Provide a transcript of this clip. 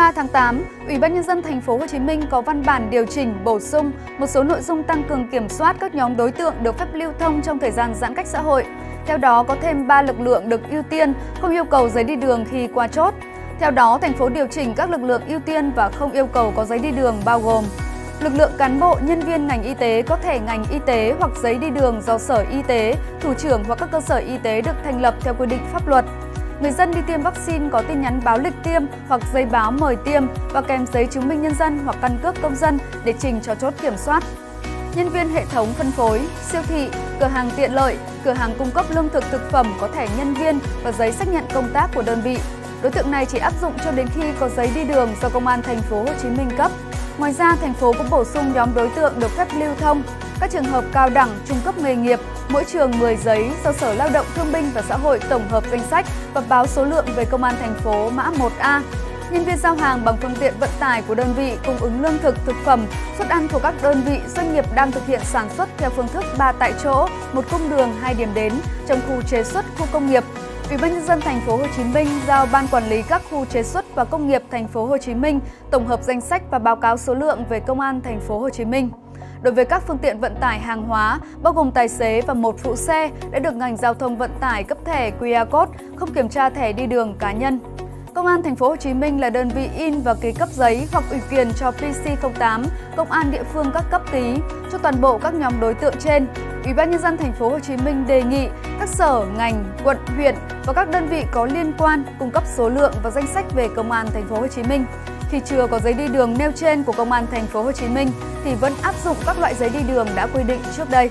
3 tháng 8, Ủy ban nhân dân thành phố Hồ Chí Minh có văn bản điều chỉnh bổ sung một số nội dung tăng cường kiểm soát các nhóm đối tượng được phép lưu thông trong thời gian giãn cách xã hội. Theo đó có thêm 3 lực lượng được ưu tiên, không yêu cầu giấy đi đường khi qua chốt. Theo đó, thành phố điều chỉnh các lực lượng ưu tiên và không yêu cầu có giấy đi đường bao gồm lực lượng cán bộ, nhân viên ngành y tế có thẻ ngành y tế hoặc giấy đi đường do Sở Y tế, thủ trưởng hoặc các cơ sở y tế được thành lập theo quy định pháp luật người dân đi tiêm vaccine có tin nhắn báo lịch tiêm hoặc giấy báo mời tiêm và kèm giấy chứng minh nhân dân hoặc căn cước công dân để trình cho chốt kiểm soát. Nhân viên hệ thống phân phối, siêu thị, cửa hàng tiện lợi, cửa hàng cung cấp lương thực thực phẩm có thẻ nhân viên và giấy xác nhận công tác của đơn vị. Đối tượng này chỉ áp dụng cho đến khi có giấy đi đường do Công an thành phố Hồ Chí Minh cấp. Ngoài ra, thành phố cũng bổ sung nhóm đối tượng được phép lưu thông, các trường hợp cao đẳng, trung cấp nghề nghiệp, mỗi trường 10 giấy do Sở Lao động Thương binh và Xã hội tổng hợp danh sách và báo số lượng về Công an thành phố mã 1A. Nhân viên giao hàng bằng phương tiện vận tải của đơn vị cung ứng lương thực, thực phẩm, suất ăn của các đơn vị doanh nghiệp đang thực hiện sản xuất theo phương thức 3 tại chỗ, một cung đường, hai điểm đến trong khu chế xuất, khu công nghiệp, Ủy ban nhân dân thành phố Hồ Chí Minh giao ban quản lý các khu chế xuất và công nghiệp thành phố Hồ Chí Minh tổng hợp danh sách và báo cáo số lượng về công an thành phố Hồ Chí Minh. Đối với các phương tiện vận tải hàng hóa, bao gồm tài xế và một phụ xe đã được ngành giao thông vận tải cấp thẻ QR code, không kiểm tra thẻ đi đường cá nhân. Công an thành phố Hồ Chí Minh là đơn vị in và ký cấp giấy hoặc ủy quyền cho PC08, công an địa phương các cấp ký cho toàn bộ các nhóm đối tượng trên. Ủy ban nhân dân thành phố Hồ Chí Minh đề nghị các sở, ngành, quận, huyện và các đơn vị có liên quan cung cấp số lượng và danh sách về công an thành phố Hồ Chí Minh. Khi chưa có giấy đi đường nêu trên của công an thành phố Hồ Chí Minh thì vẫn áp dụng các loại giấy đi đường đã quy định trước đây.